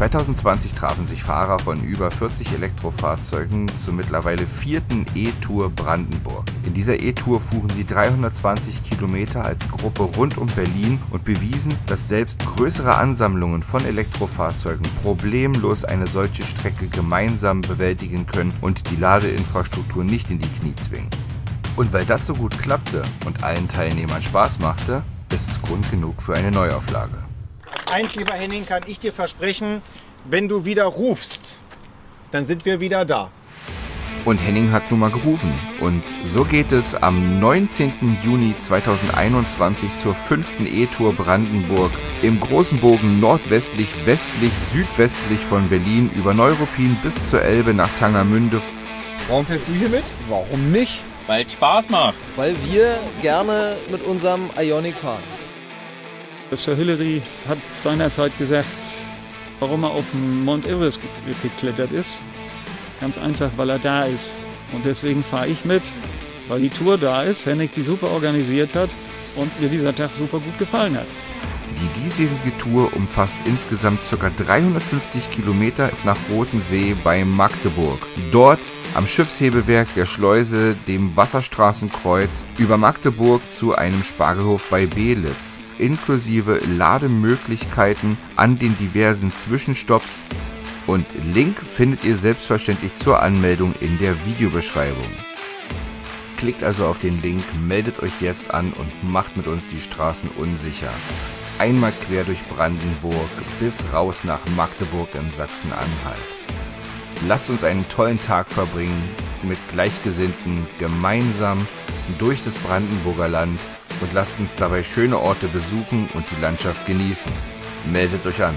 2020 trafen sich Fahrer von über 40 Elektrofahrzeugen zur mittlerweile vierten E-Tour Brandenburg. In dieser E-Tour fuhren sie 320 Kilometer als Gruppe rund um Berlin und bewiesen, dass selbst größere Ansammlungen von Elektrofahrzeugen problemlos eine solche Strecke gemeinsam bewältigen können und die Ladeinfrastruktur nicht in die Knie zwingen. Und weil das so gut klappte und allen Teilnehmern Spaß machte, ist es Grund genug für eine Neuauflage. Eins, lieber Henning, kann ich dir versprechen, wenn du wieder rufst, dann sind wir wieder da. Und Henning hat nun mal gerufen. Und so geht es am 19. Juni 2021 zur fünften E-Tour Brandenburg im großen Bogen nordwestlich, westlich, südwestlich von Berlin über Neuruppin bis zur Elbe nach Tangermünde. Warum fährst du hier mit? Warum nicht? Weil es Spaß macht. Weil wir gerne mit unserem Ionic fahren. Sir Hillary hat seinerzeit gesagt, warum er auf den Mount Everest geklettert ist. Ganz einfach, weil er da ist. Und deswegen fahre ich mit, weil die Tour da ist, Hennig die super organisiert hat und mir dieser Tag super gut gefallen hat. Die diesjährige Tour umfasst insgesamt ca. 350 Kilometer nach Rotensee bei Magdeburg. Dort am Schiffshebewerk der Schleuse, dem Wasserstraßenkreuz, über Magdeburg zu einem Spargelhof bei Belitz, inklusive Lademöglichkeiten an den diversen Zwischenstopps und Link findet ihr selbstverständlich zur Anmeldung in der Videobeschreibung. Klickt also auf den Link, meldet euch jetzt an und macht mit uns die Straßen unsicher. Einmal quer durch Brandenburg bis raus nach Magdeburg in Sachsen-Anhalt. Lasst uns einen tollen Tag verbringen mit Gleichgesinnten gemeinsam durch das Brandenburger Land und lasst uns dabei schöne Orte besuchen und die Landschaft genießen. Meldet euch an.